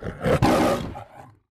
Ha